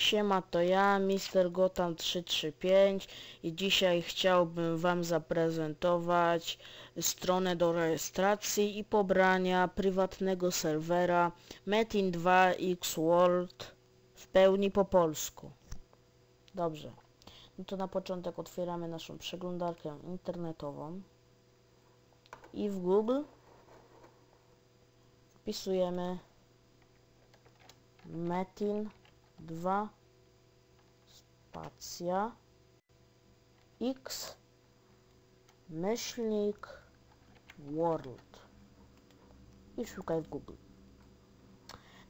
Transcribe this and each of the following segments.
Siema, to ja, Mr. Gotham 335 i dzisiaj chciałbym Wam zaprezentować stronę do rejestracji i pobrania prywatnego serwera Metin 2 X World w pełni po polsku. Dobrze, no to na początek otwieramy naszą przeglądarkę internetową i w Google wpisujemy Metin 2 spacja x myślnik world i szukaj w Google.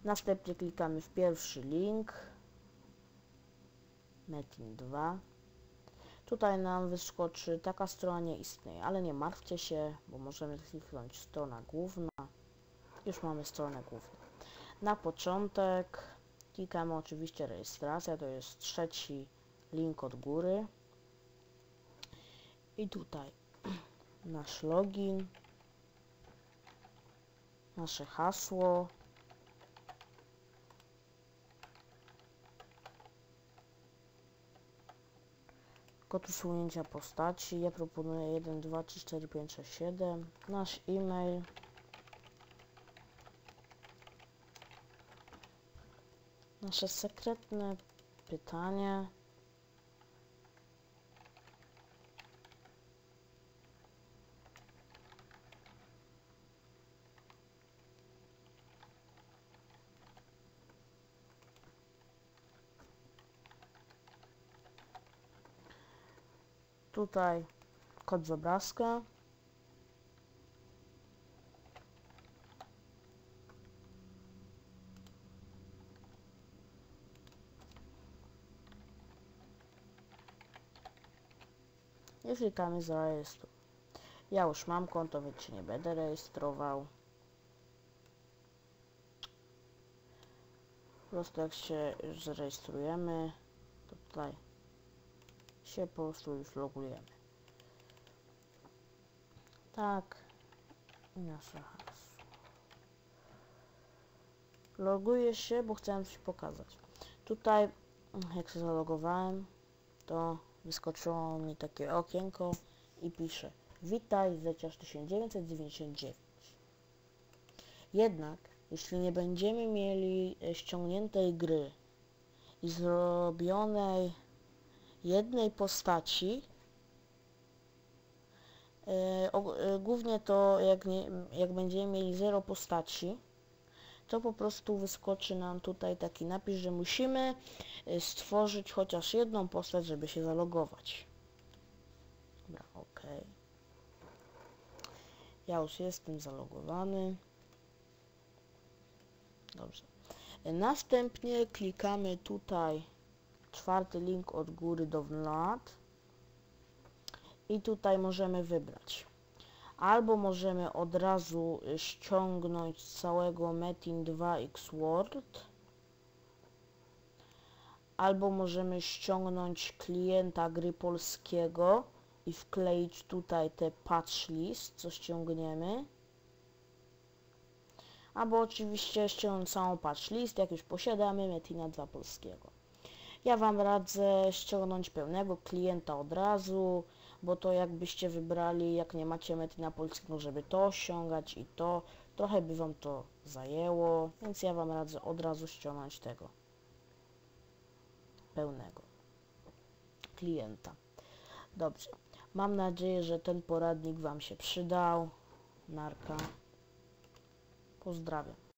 Następnie klikamy w pierwszy link Metin 2 Tutaj nam wyskoczy taka strona nie istnieje, ale nie martwcie się, bo możemy kliknąć strona główna. Już mamy stronę główną. Na początek klikamy oczywiście rejestracja, to jest trzeci link od góry. I tutaj nasz login, nasze hasło, kod usunięcia postaci. Ja proponuję 1, 2, 3, 4, 5, 6, 7. Nasz e-mail. Nasze sekretne pytanie. Tutaj kod z obrazka. I klikamy zarejestruj. Ja już mam konto, więc się nie będę rejestrował. Po prostu jak się zarejestrujemy, to tutaj się po prostu już logujemy. Tak. I nasze hasło. Loguję się, bo chciałem coś pokazać. Tutaj, jak się zalogowałem, to wyskoczyło mi takie okienko i pisze Witaj Zeciarz 1999. Jednak, jeśli nie będziemy mieli e, ściągniętej gry i zrobionej jednej postaci, e, e, głównie to jak, nie, jak będziemy mieli zero postaci, to po prostu wyskoczy nam tutaj taki napis, że musimy y, stworzyć chociaż jedną postać, żeby się zalogować. Dobra, ok. Ja już jestem zalogowany. Dobrze. Następnie klikamy tutaj czwarty link od góry do wlad i tutaj możemy wybrać albo możemy od razu ściągnąć całego Metin 2x Word albo możemy ściągnąć klienta gry polskiego i wkleić tutaj te patch list, co ściągniemy albo oczywiście ściągnąć całą patch list, jak już posiadamy Metina 2 polskiego. Ja Wam radzę ściągnąć pełnego klienta od razu, bo to jakbyście wybrali, jak nie macie Metina polskiego, żeby to ściągać i to, trochę by Wam to zajęło, więc ja Wam radzę od razu ściągnąć tego pełnego klienta. Dobrze. Mam nadzieję, że ten poradnik Wam się przydał. Narka. Pozdrawiam.